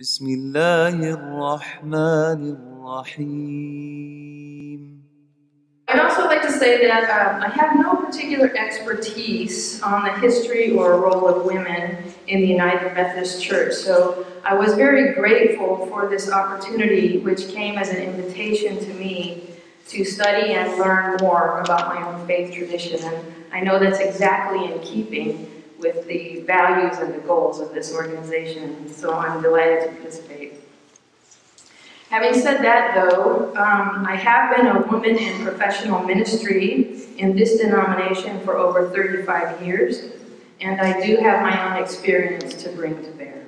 بسم الله الرحمن الرحيم I'd also like to say that um, I have no particular expertise on the history or role of women in the United Methodist Church, so I was very grateful for this opportunity, which came as an invitation to me to study and learn more about my own faith tradition. And I know that's exactly in keeping with the values and the goals of this organization, so I'm delighted to participate. Having said that, though, um, I have been a woman in professional ministry in this denomination for over 35 years, and I do have my own experience to bring to bear.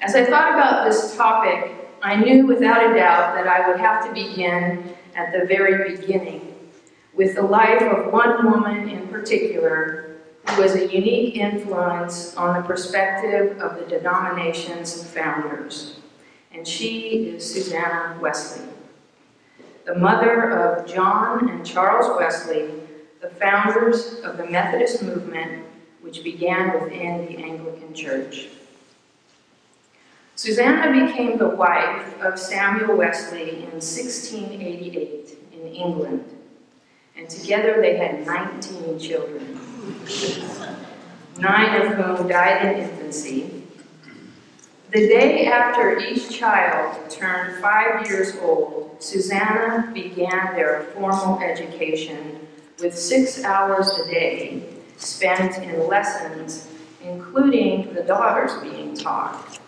As I thought about this topic, I knew without a doubt that I would have to begin at the very beginning with the life of one woman in particular who was a unique influence on the perspective of the denomination's founders and she is Susanna Wesley, the mother of John and Charles Wesley, the founders of the Methodist movement, which began within the Anglican Church. Susanna became the wife of Samuel Wesley in 1688 in England, and together they had 19 children, nine of whom died in infancy, the day after each child turned five years old, Susanna began their formal education with six hours a day spent in lessons, including the daughters being taught.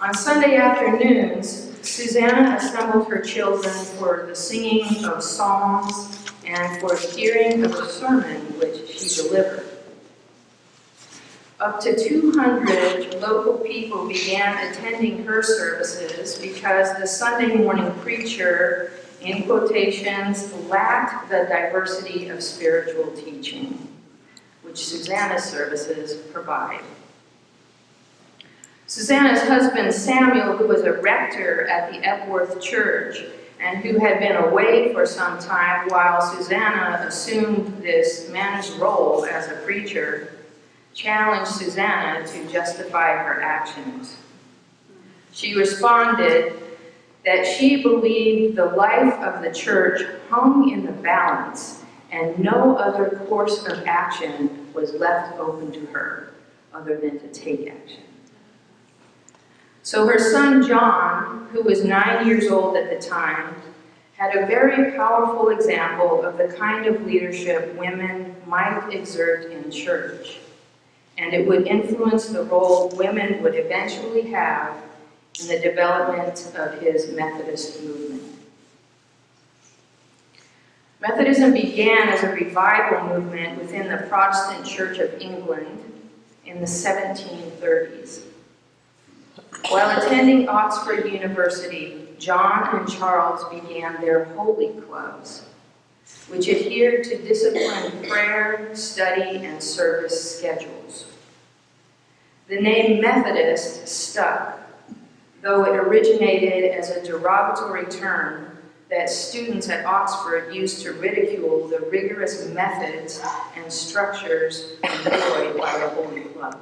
On Sunday afternoons, Susanna assembled her children for the singing of psalms and for hearing of a sermon which she delivered. Up to 200 local people began attending her services because the Sunday morning preacher, in quotations, lacked the diversity of spiritual teaching, which Susanna's services provide. Susanna's husband Samuel, who was a rector at the Epworth Church and who had been away for some time while Susanna assumed this man's role as a preacher, challenged Susanna to justify her actions. She responded that she believed the life of the church hung in the balance and no other course of action was left open to her other than to take action. So her son John, who was nine years old at the time, had a very powerful example of the kind of leadership women might exert in church and it would influence the role women would eventually have in the development of his Methodist movement. Methodism began as a revival movement within the Protestant Church of England in the 1730s. While attending Oxford University, John and Charles began their holy clubs, which adhered to disciplined prayer, study, and service schedules. The name Methodist stuck, though it originated as a derogatory term that students at Oxford used to ridicule the rigorous methods and structures employed by the Holy Club.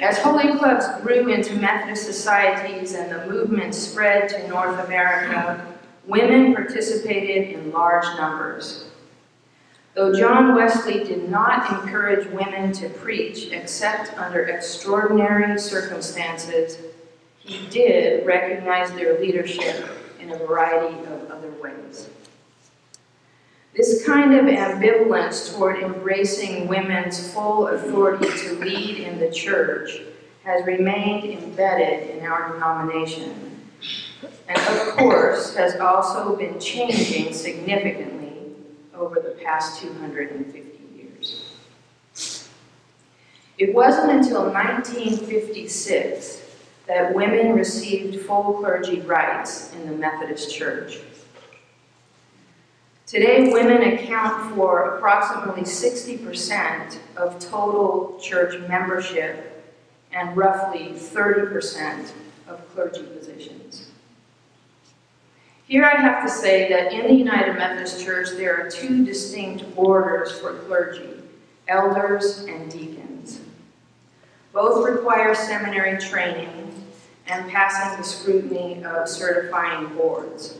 As Holy Clubs grew into Methodist societies and the movement spread to North America, women participated in large numbers. Though John Wesley did not encourage women to preach except under extraordinary circumstances, he did recognize their leadership in a variety of other ways. This kind of ambivalence toward embracing women's full authority to lead in the church has remained embedded in our denomination, and of course has also been changing significantly over the past 250 years. It wasn't until 1956 that women received full clergy rights in the Methodist Church. Today, women account for approximately 60% of total church membership and roughly 30% of clergy positions. Here I have to say that in the United Methodist Church, there are two distinct orders for clergy, elders and deacons. Both require seminary training and passing the scrutiny of certifying boards.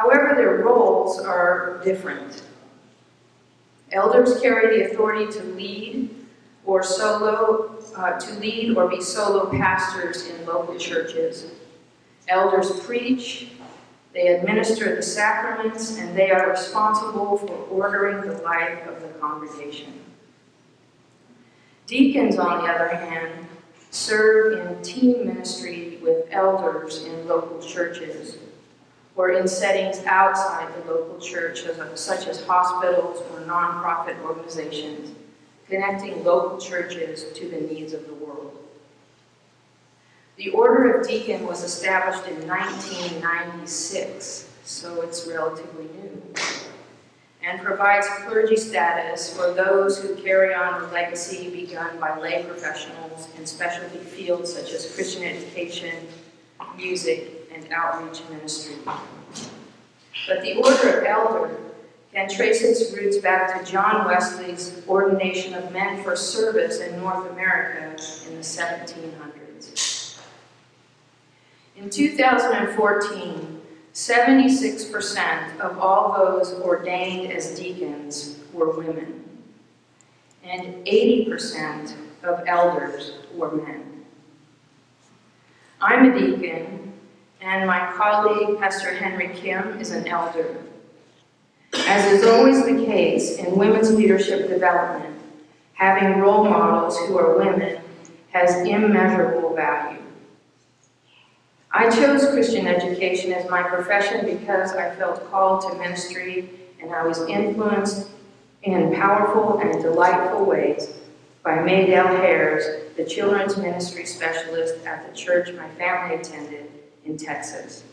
However, their roles are different. Elders carry the authority to lead or solo, uh, to lead or be solo pastors in local churches. Elders preach, they administer the sacraments, and they are responsible for ordering the life of the congregation. Deacons, on the other hand, serve in team ministry with elders in local churches or in settings outside the local church, such as hospitals or nonprofit organizations, connecting local churches to the needs of the world. The Order of Deacon was established in 1996, so it's relatively new, and provides clergy status for those who carry on the legacy begun by lay professionals in specialty fields such as Christian education, music, and outreach ministry. But the Order of Elder can trace its roots back to John Wesley's ordination of men for service in North America in the 1700s. In 2014, 76% of all those ordained as deacons were women, and 80% of elders were men. I'm a deacon, and my colleague, Pastor Henry Kim, is an elder. As is always the case in women's leadership development, having role models who are women has immeasurable value. I chose Christian education as my profession because I felt called to ministry and I was influenced in powerful and delightful ways by Maydell Hares, the children's ministry specialist at the church my family attended in Texas.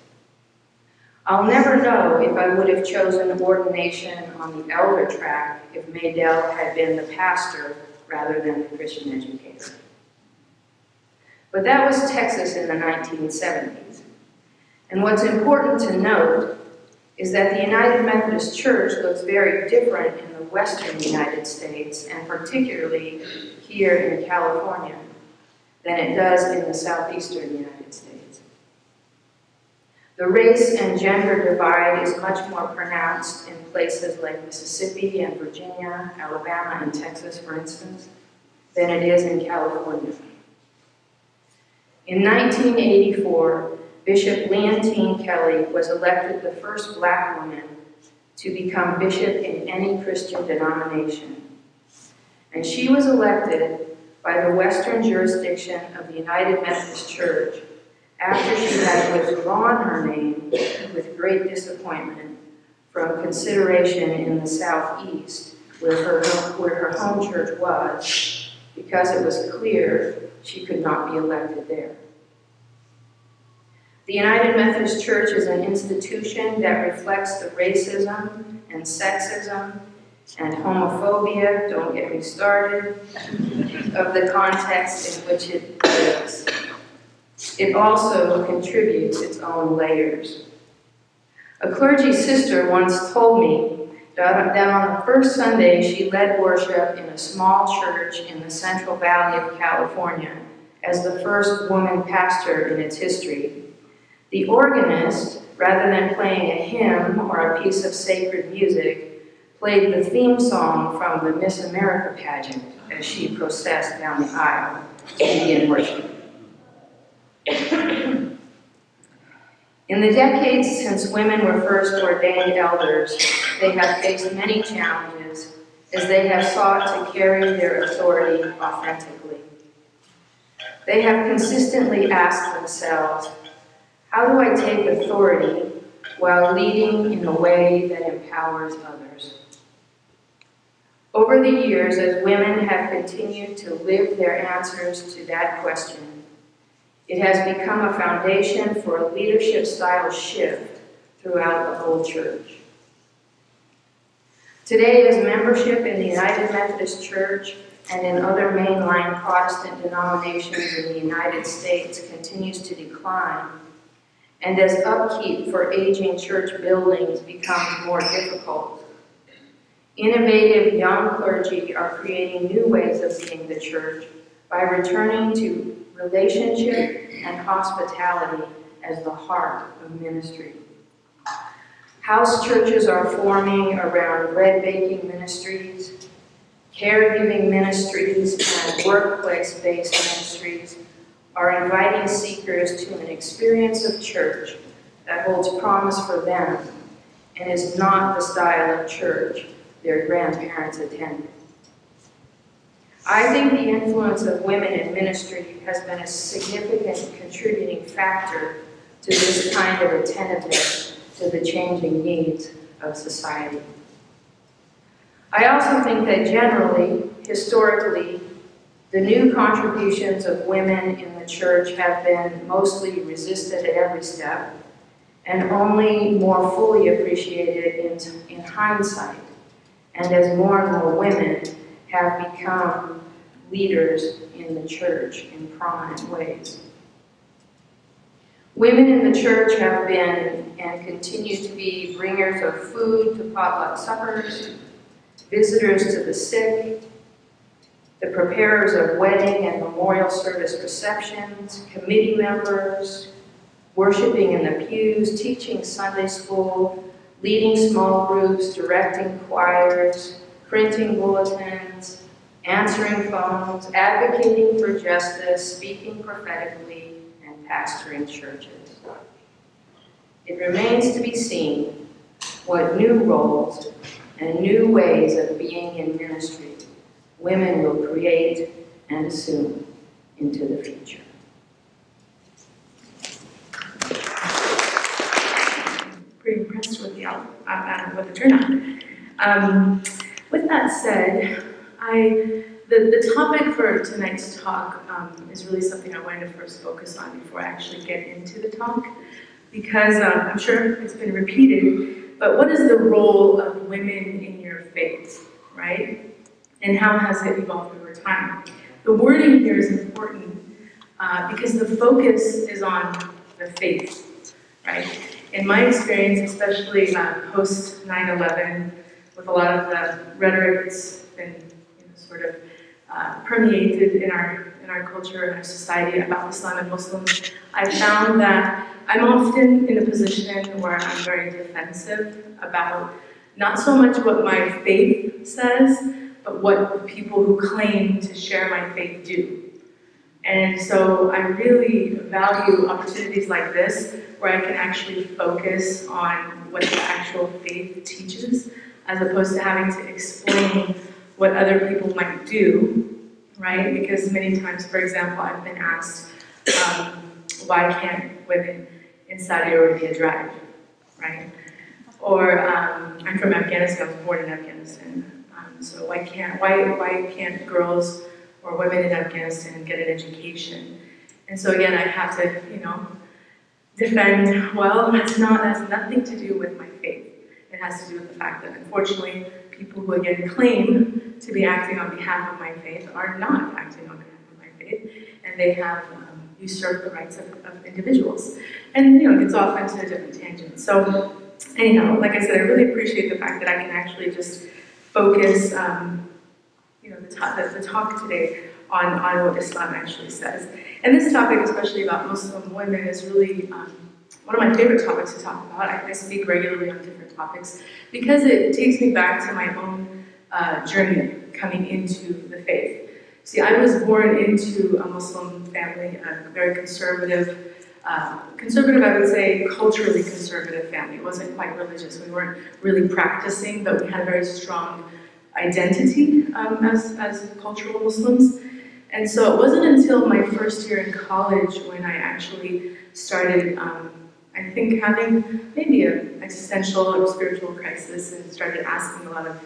I'll never know if I would have chosen ordination on the elder track if Maydell had been the pastor rather than the Christian educator. But that was Texas in the 1970s. And what's important to note is that the United Methodist Church looks very different in the western United States, and particularly here in California, than it does in the southeastern United States. The race and gender divide is much more pronounced in places like Mississippi and Virginia, Alabama and Texas, for instance, than it is in California. In 1984, Bishop Leontine Kelly was elected the first black woman to become bishop in any Christian denomination. And she was elected by the Western jurisdiction of the United Methodist Church after she had withdrawn her name with great disappointment from consideration in the southeast where her, where her home church was, because it was clear she could not be elected there. The United Methodist Church is an institution that reflects the racism and sexism and homophobia, don't get me started, of the context in which it lives. It also contributes its own layers. A clergy sister once told me that on the first Sunday she led worship in a small church in the Central Valley of California as the first woman pastor in its history. The organist, rather than playing a hymn or a piece of sacred music, played the theme song from the Miss America pageant as she processed down the aisle to begin worship. In the decades since women were first ordained elders, they have faced many challenges as they have sought to carry their authority authentically. They have consistently asked themselves, how do I take authority while leading in a way that empowers others? Over the years, as women have continued to live their answers to that question, it has become a foundation for a leadership style shift throughout the whole church. Today, as membership in the United Methodist Church and in other mainline Protestant denominations in the United States continues to decline, and as upkeep for aging church buildings becomes more difficult, innovative young clergy are creating new ways of seeing the church by returning to relationship and hospitality as the heart of ministry. House churches are forming around bread baking ministries, caregiving ministries, and workplace based ministries are inviting seekers to an experience of church that holds promise for them and is not the style of church their grandparents attended. I think the influence of women in ministry has been a significant contributing factor to this kind of attentiveness to the changing needs of society. I also think that generally, historically, the new contributions of women in the church have been mostly resisted at every step and only more fully appreciated in, in hindsight, and as more and more women have become leaders in the church in prominent ways. Women in the church have been and continue to be bringers of food to potluck suppers, visitors to the sick, the preparers of wedding and memorial service receptions, committee members, worshiping in the pews, teaching Sunday school, leading small groups, directing choirs, printing bulletins, answering phones, advocating for justice, speaking prophetically, and pastoring churches. It remains to be seen what new roles and new ways of being in ministry women will create and assume into the future. Pretty impressed with the uh, uh, with the turnout. Um, with that said, I the, the topic for tonight's talk um, is really something I wanted to first focus on before I actually get into the talk, because um, I'm sure it's been repeated, but what is the role of women in your faith, right? And how has it evolved over time? The wording here is important uh, because the focus is on the faith, right? In my experience, especially uh, post 9 11, with a lot of the rhetoric that's been you know, sort of uh, permeated in our, in our culture and our society about Islam and Muslims, I found that I'm often in a position where I'm very defensive about not so much what my faith says, but what the people who claim to share my faith do. And so I really value opportunities like this where I can actually focus on what the actual faith teaches as opposed to having to explain what other people might do, right? Because many times, for example, I've been asked, um, why can't women in Saudi Arabia drive, right? Or um, I'm from Afghanistan, I was born in Afghanistan. So why can't why why can't girls or women in Afghanistan get an education? And so again, I have to you know defend. Well, that's not has nothing to do with my faith. It has to do with the fact that unfortunately, people who again claim to be acting on behalf of my faith are not acting on behalf of my faith, and they have um, usurped the rights of, of individuals. And you know, it gets off into a different tangent. So anyhow, like I said, I really appreciate the fact that I can actually just focus, um, you know, the, the, the, talk today on, on what Islam actually says. And this topic, especially about Muslim women, is really um, one of my favorite topics to talk about. I, I, speak regularly on different topics because it takes me back to my own uh, journey coming into the faith. See, I was born into a Muslim family, a very conservative, uh, conservative, I would say, culturally conservative family. It wasn't quite religious. We weren't really practicing, but we had a very strong identity um, as, as cultural Muslims. And so it wasn't until my first year in college when I actually started, um, I think, having maybe an existential or spiritual crisis and started asking a lot of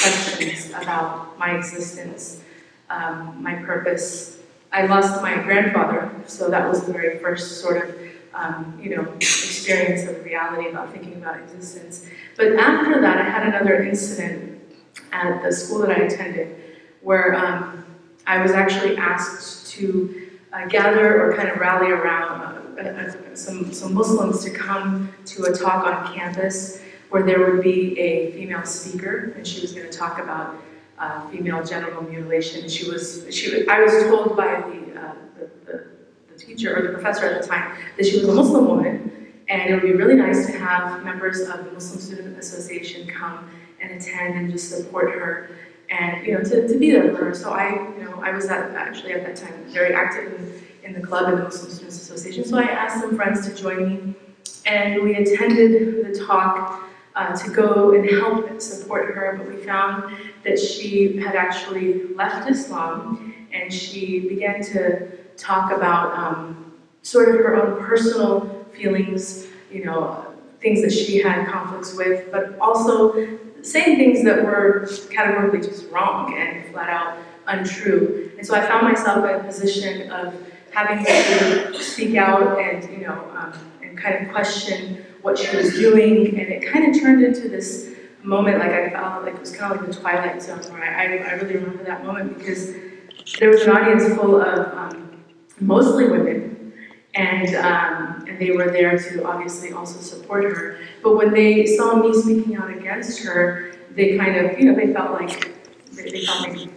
questions about my existence, um, my purpose, I lost my grandfather, so that was the very first sort of, um, you know, experience of reality about thinking about existence. But after that, I had another incident at the school that I attended where um, I was actually asked to uh, gather or kind of rally around uh, some, some Muslims to come to a talk on campus where there would be a female speaker, and she was going to talk about uh, female genital mutilation. She was, she, I was told by the, uh, the, the, the teacher or the professor at the time that she was a Muslim woman, and it would be really nice to have members of the Muslim Student Association come and attend and just support her and you know to, to be there for her. So I you know I was at, actually at that time very active in, in the club and the Muslim Students Association. So I asked some friends to join me, and we attended the talk uh, to go and help and support her. But we found that she had actually left Islam, and she began to talk about um, sort of her own personal feelings, you know, things that she had conflicts with, but also saying things that were categorically just wrong and flat out untrue. And so I found myself in a position of having to speak out and, you know, um, and kind of question what she was doing. And it kind of turned into this moment, like I felt like it was kind of like the twilight zone, where I, I really remember that moment because there was an audience full of um, mostly women, and um, and they were there to obviously also support her. But when they saw me speaking out against her, they kind of, you know, they felt like they, felt maybe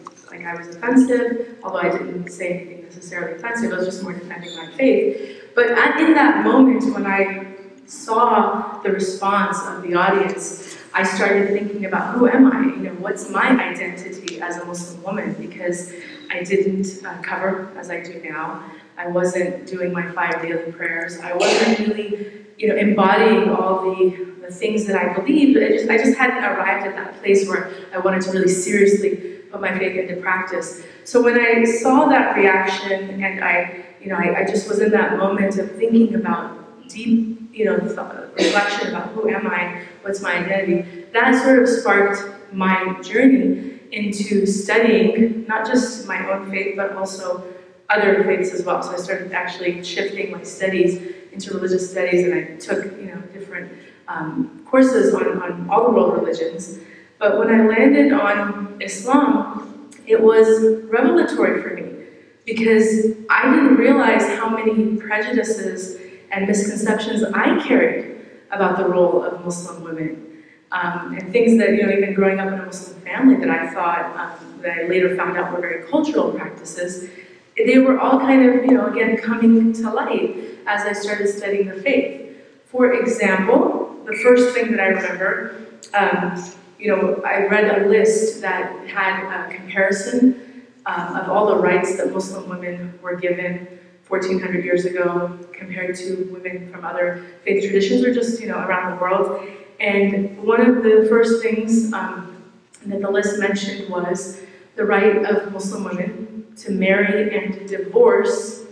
I was offensive, although I didn't say anything necessarily offensive. I was just more defending my faith. But in that moment, when I saw the response of the audience, I started thinking about who am I? You know, what's my identity as a Muslim woman? Because I didn't uh, cover as I do now. I wasn't doing my five daily prayers. I wasn't really, you know, embodying all the, the things that I believed. I just, I just hadn't arrived at that place where I wanted to really seriously put my faith into practice. So when I saw that reaction and I, you know, I, I just was in that moment of thinking about deep, you know, reflection about who am I, what's my identity, that sort of sparked my journey into studying not just my own faith, but also other faiths as well. So I started actually shifting my studies into religious studies, and I took you know different um, courses on, on all the world religions. But when I landed on Islam, it was revelatory for me because I didn't realize how many prejudices and misconceptions I carried about the role of Muslim women. Um, and things that, you know, even growing up in a Muslim family that I thought, um, that I later found out were very cultural practices, they were all kind of, you know, again, coming to light as I started studying the faith. For example, the first thing that I remember, um, you know, I read a list that had a comparison um, of all the rights that Muslim women were given 1400 years ago compared to women from other faith traditions or just, you know, around the world. And one of the first things um, that the list mentioned was the right of Muslim women to marry and to divorce,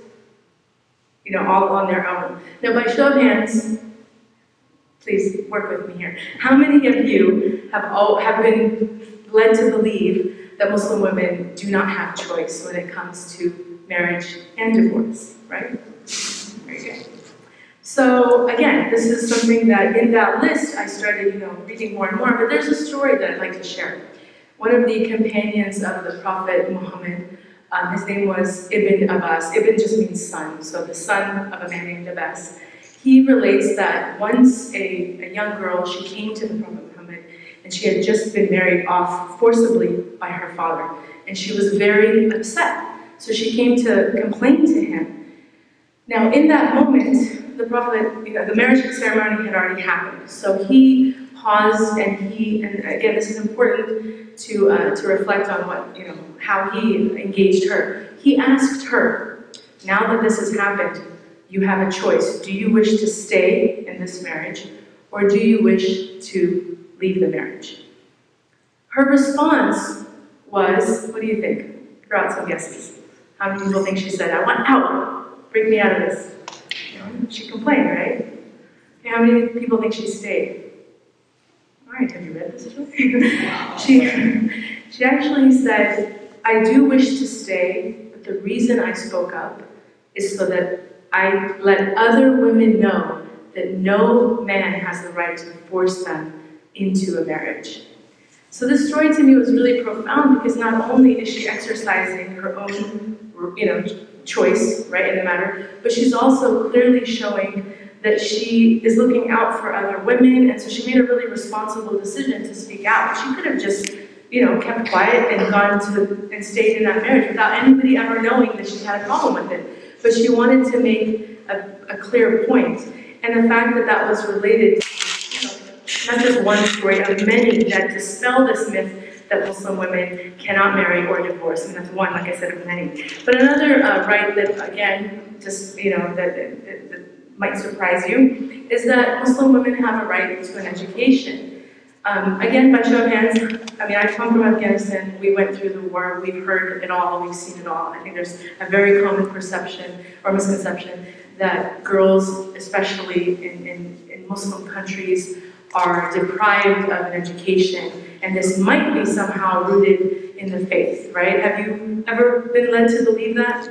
you know, all on their own. Now, by show of hands, please work with me here. How many of you have, all, have been led to believe that Muslim women do not have choice when it comes to marriage and divorce, right? Very good. So again, this is something that in that list I started, you know, reading more and more, but there's a story that I'd like to share. One of the companions of the Prophet Muhammad um, his name was Ibn Abbas. Ibn just means son, so the son of a man named Abbas. He relates that once a, a young girl, she came to the Prophet Muhammad and she had just been married off forcibly by her father. And she was very upset. So she came to complain to him. Now, in that moment, the Prophet, you know, the marriage ceremony had already happened. So he paused and he, and again, this is important to, uh, to reflect on what, you know, how he engaged her. He asked her, now that this has happened, you have a choice. Do you wish to stay in this marriage or do you wish to leave the marriage? Her response was, what do you think? Throw out some guesses. How many people think she said, I want out, break me out of this? She complained, right? How many people think she stayed? All right, have you read this she, she actually said, I do wish to stay, but the reason I spoke up is so that I let other women know that no man has the right to force them into a marriage. So this story to me was really profound because not only is she exercising her own, you know, choice, right, in the matter, but she's also clearly showing that she is looking out for other women, and so she made a really responsible decision to speak out. She could have just you know, kept quiet and gone to, and stayed in that marriage without anybody ever knowing that she had a problem with it. But she wanted to make a, a clear point. And the fact that that was related, to, not just one story of many that dispel this myth that Muslim women cannot marry or divorce, and that's one, like I said, of many. But another uh, right that, again, just, you know, that, that, that might surprise you, is that Muslim women have a right to an education. Um, again, by show of hands, I mean, I come from Afghanistan, we went through the war, we've heard it all, we've seen it all. I think there's a very common perception or misconception that girls, especially in, in, in Muslim countries, are deprived of an education, and this might be somehow rooted in the faith, right? Have you ever been led to believe that?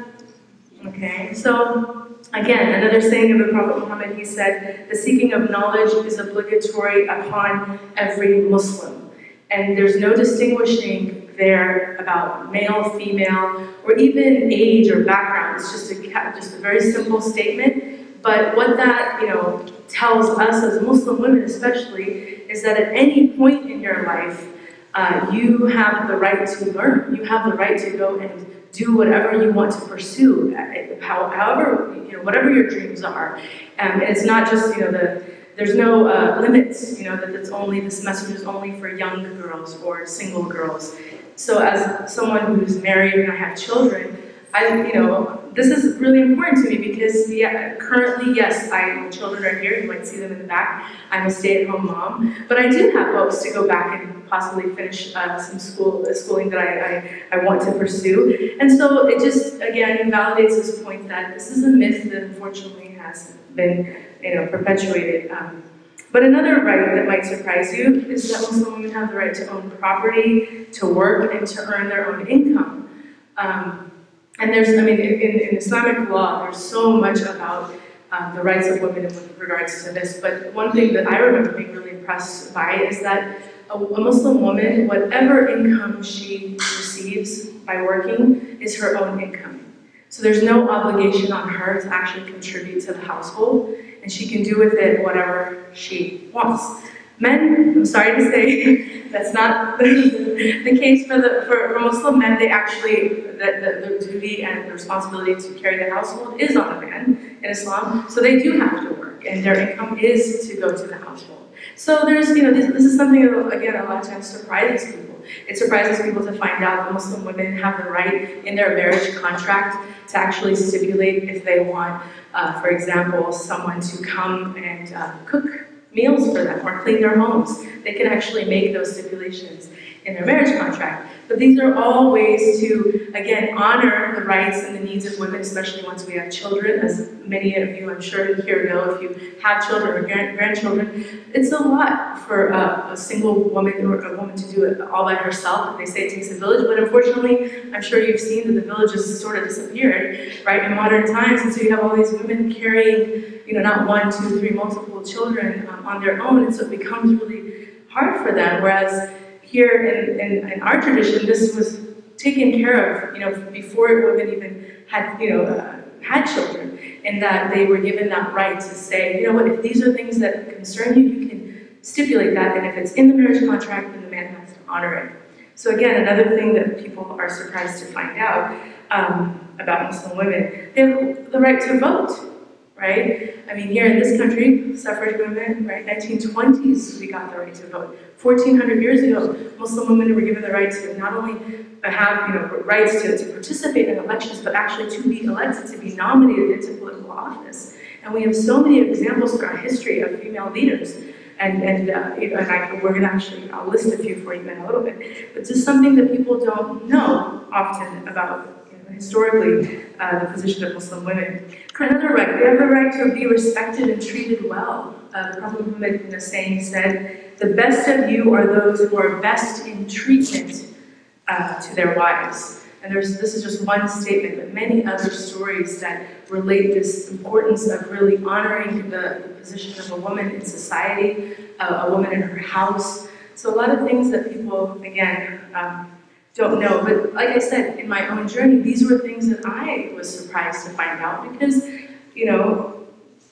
Okay, so Again, another saying of the Prophet Muhammad, he said, the seeking of knowledge is obligatory upon every Muslim. And there's no distinguishing there about male, female, or even age or background. It's just a, just a very simple statement. But what that, you know, tells us as Muslim women especially, is that at any point in your life, uh, you have the right to learn. You have the right to go and do whatever you want to pursue, however, you know, whatever your dreams are. Um, and it's not just, you know, the, there's no uh, limits, you know, that it's only, this message is only for young girls or single girls. So as someone who's married and I have children, I, you know, this is really important to me because yeah, currently, yes, I, my children are here. You might see them in the back. I'm a stay-at-home mom, but I do have hopes to go back and possibly finish uh, some school uh, schooling that I, I, I want to pursue. And so it just again validates this point that this is a myth that unfortunately has been you know perpetuated. Um, but another right that might surprise you is that Muslim women have the right to own property, to work, and to earn their own income. Um, and there's, I mean, in, in Islamic law, there's so much about um, the rights of women with regards to this. But one thing that I remember being really impressed by is that a, a Muslim woman, whatever income she receives by working is her own income. So there's no obligation on her to actually contribute to the household, and she can do with it whatever she wants. Men, I'm sorry to say, that's not the, case for, the, for, for Muslim men. They actually, the, the, the duty and the responsibility to carry the household is on the man in Islam, so they do have to work, and their income is to go to the household. So there's, you know, this, this is something that, again, a lot of times surprises people. It surprises people to find out that Muslim women have the right in their marriage contract to actually stipulate if they want, uh, for example, someone to come and uh, cook meals for them or clean their homes. They can actually make those stipulations in their marriage contract. But these are all ways to, again, honor the rights and the needs of women, especially once we have children, as many of you, I'm sure, here know, if you have children or grandchildren. It's a lot for a, single woman or a woman to do it all by herself. and They say it takes a village, but unfortunately, I'm sure you've seen that the villages sort of disappeared, right, in modern times. And so you have all these women carrying, you know, not one, two, three, multiple children um, on their own, and so it becomes really hard for them, whereas here in, in, in, our tradition, this was taken care of, you know, before women even had, you know, uh, had children, and that they were given that right to say, you know what, if these are things that concern you, you can stipulate that, and if it's in the marriage contract, then the man has to honor it. So again, another thing that people are surprised to find out um, about Muslim women, they have the right to vote right? I mean, here in this country, suffrage movement, right, 1920s, we got the right to vote. 1400 years ago, Muslim women were given the right to not only have, you know, rights to, to participate in elections, but actually to be elected, to be nominated into political office. And we have so many examples throughout history of female leaders. And, and, uh, and I, we're going to actually, I'll list a few for you in a little bit. But just something that people don't know often about historically uh, the position of Muslim women. For Another right, we have the right to be respected and treated well. Uh, the Prophet Muhammad in a saying said, the best of you are those who are best in treatment uh, to their wives. And there's, this is just one statement, but many other stories that relate this importance of really honoring the, the position of a woman in society, uh, a woman in her house. So a lot of things that people, again, um, don't know. But like I said, in my own journey, these were things that I was surprised to find out because, you know,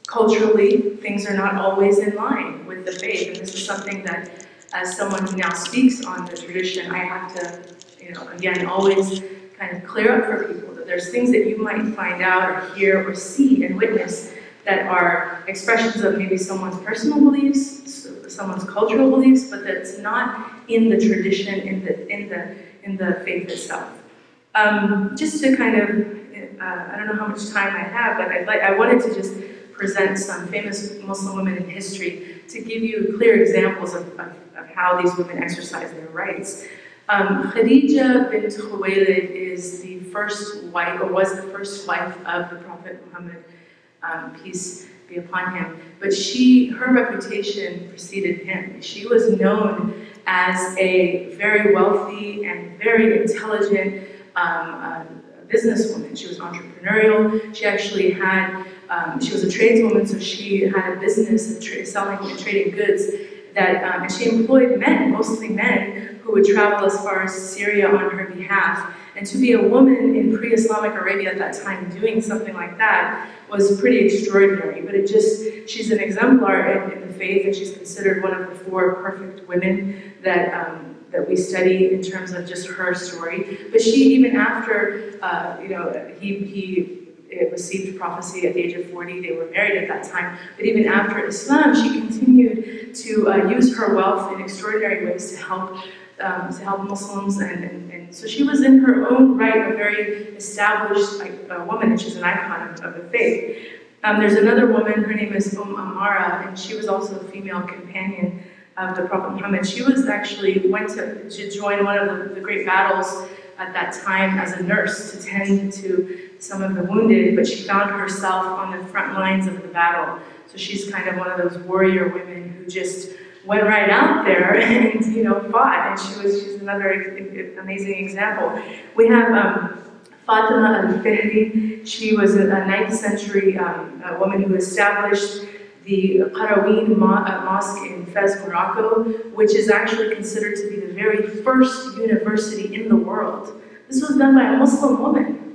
culturally, things are not always in line with the faith. And this is something that as someone who now speaks on the tradition, I have to, you know, again, always kind of clear up for people that there's things that you might find out or hear or see and witness that are expressions of maybe someone's personal beliefs, someone's cultural beliefs, but that's not in the tradition, in the in the in the faith itself. Um, just to kind of, uh, I don't know how much time I have, but I'd like, I wanted to just present some famous Muslim women in history to give you clear examples of, of, of how these women exercise their rights. Um, Khadija bint Khuwaylid is the first wife, or was the first wife of the Prophet Muhammad, um, peace be upon him. But she, her reputation preceded him. She was known as a very wealthy and very intelligent um, uh, businesswoman. She was entrepreneurial. She actually had, um, she was a tradeswoman, so she had a business of selling and trading goods that, um, and she employed men, mostly men, who would travel as far as Syria on her behalf. And to be a woman in pre-Islamic Arabia at that time doing something like that was pretty extraordinary. But it just, she's an exemplar in, in the faith, and she's considered one of the four perfect women that um, that we study in terms of just her story. But she, even after, uh, you know, he, he received prophecy at the age of 40, they were married at that time, but even after Islam, she continued to uh, use her wealth in extraordinary ways to help um, to help Muslims, and, and, and, so she was in her own right a very established like, uh, woman, and she's an icon of, of the faith. Um, there's another woman, her name is Umm Amara, and she was also a female companion of the Prophet Muhammad. She was actually went to, to join one of the, the great battles at that time as a nurse to tend to some of the wounded, but she found herself on the front lines of the battle. So she's kind of one of those warrior women who just went right out there and you know fought, and she was she's another amazing example. We have um, Fatima al-Fihri. She was a, a 9th century um, woman who established the Qarawin uh, Mosque in Fez, Morocco, which is actually considered to be the very first university in the world. This was done by a Muslim woman.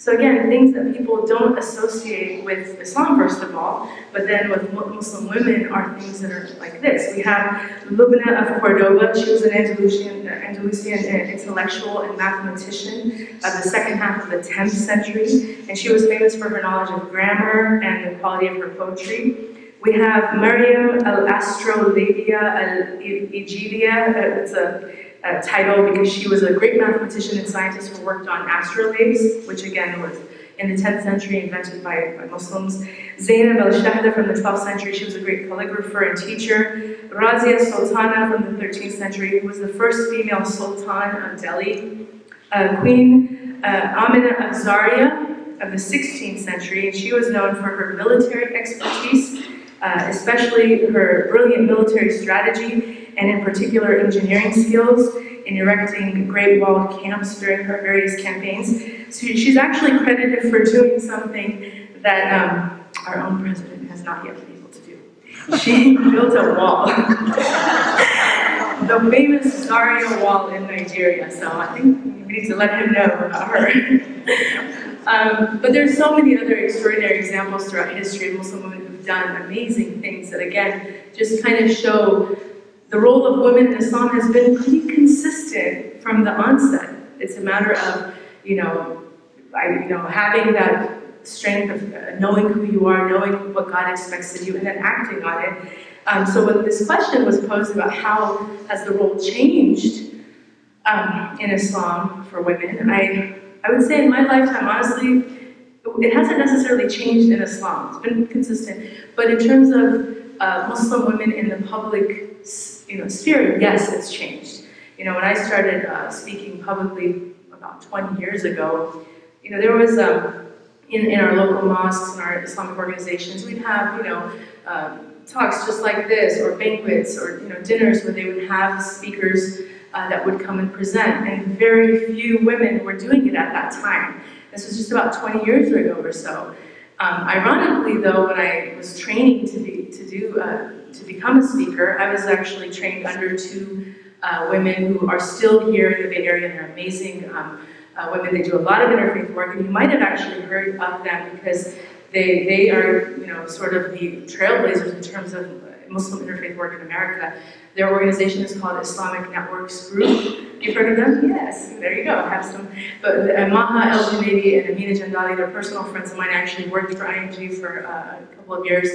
So again, things that people don't associate with Islam, first of all, but then with Muslim women are things that are like this. We have Lubna of Cordoba. She was an Andalusian, uh, Andalusian intellectual and mathematician of the second half of the 10th century, and she was famous for her knowledge of grammar and the quality of her poetry. We have Maryam al-Astrolabia al-Egidia. It's a, a, title because she was a great mathematician and scientist who worked on astrolabes, which again was in the 10th century invented by, by Muslims. Zainab al-Shahda from the 12th century, she was a great calligrapher and teacher. Razia Sultana from the 13th century, who was the first female sultan of Delhi. Uh, Queen uh, Amina of Zaria of the 16th century, and she was known for her military expertise uh, especially her brilliant military strategy and in particular engineering skills in erecting great walled camps during her various campaigns. So she's actually credited for doing something that um, our own president has not yet been able to do. She built a wall. the famous Zaria Wall in Nigeria, so I think we need to let him know about her. Um, but there's so many other extraordinary examples throughout history of Muslim women done amazing things that, again, just kind of show the role of women in Islam has been pretty consistent from the onset. It's a matter of, you know, I, you know, having that strength of uh, knowing who you are, knowing what God expects of you, and then acting on it. Um, so when this question was posed about how has the role changed um, in Islam for women, I I would say in my lifetime, honestly, it hasn't necessarily changed in Islam. It's been consistent. But in terms of uh, Muslim women in the public you know, sphere, yes, it's changed. You know, when I started uh, speaking publicly about 20 years ago, you know, there was, um, in, in our local mosques and our Islamic organizations, we'd have, you know, um, talks just like this, or banquets, or, you know, dinners where they would have speakers uh, that would come and present, and very few women were doing it at that time. This was just about 20 years ago or so. Um, ironically, though, when I was training to be to do uh, to become a speaker, I was actually trained under two uh, women who are still here in the Bay Area they're amazing um, uh, women. They do a lot of interfaith work, and you might have actually heard of them because they they are you know sort of the trailblazers in terms of Muslim Interfaith Work in America. Their organization is called Islamic Networks Group. You've heard of them? Yes, there you go, have some. But uh, Maha ElGenaidi and Ameena Jandali, they're personal friends of mine, actually worked for ING for uh, a couple of years.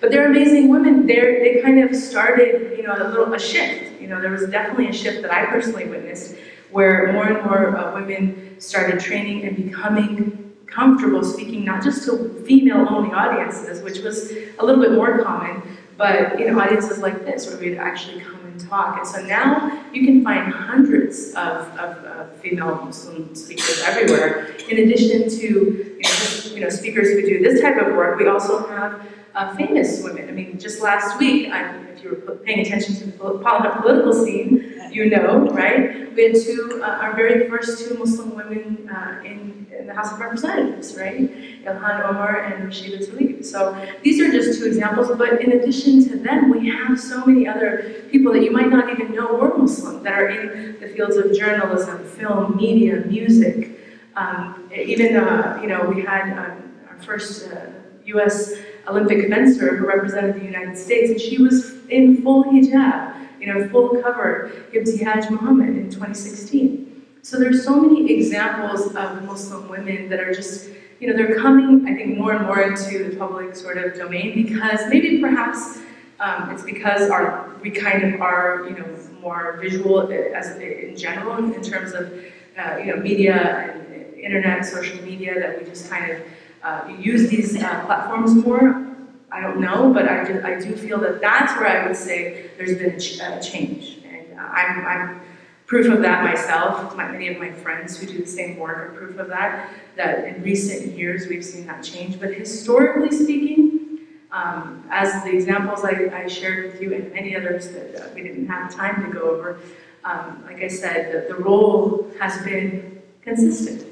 But they're amazing women. They're, they kind of started, you know, a little a shift. You know, there was definitely a shift that I personally witnessed, where more and more uh, women started training and becoming comfortable speaking not just to female-only audiences, which was a little bit more common, but in audiences like this where we'd actually come and talk. And so now you can find hundreds of, of, of female Muslim speakers everywhere. In addition to you know, you know, speakers who do this type of work, we also have uh, famous women. I mean, just last week, I, if you were paying attention to the political scene, you know, right? We had two, uh, our very first two Muslim women uh, in, in, the House of Representatives, right? Ilhan Omar and Rashida Tlaib. So these are just two examples, but in addition to them, we have so many other people that you might not even know were Muslim that are in the fields of journalism, film, media, music. Um, even, uh, you know, we had um, our first U.S. Olympic fencer who represented the United States, and she was in full hijab, you know, full cover, Ibtihaj Muhammad in 2016. So there's so many examples of Muslim women that are just, you know, they're coming, I think, more and more into the public sort of domain because maybe perhaps um, it's because our we kind of are, you know, more visual as in general in terms of, uh, you know, media and internet, social media that we just kind of uh, use these uh, platforms more. I don't know, but I do, I do feel that that's where I would say there's been a, ch a change. And uh, I'm, I'm proof of that myself. My, many of my friends who do the same work are proof of that, that in recent years we've seen that change. But historically speaking, um, as the examples I, I, shared with you and many others that uh, we didn't have time to go over, um, like I said, the, the role has been consistent.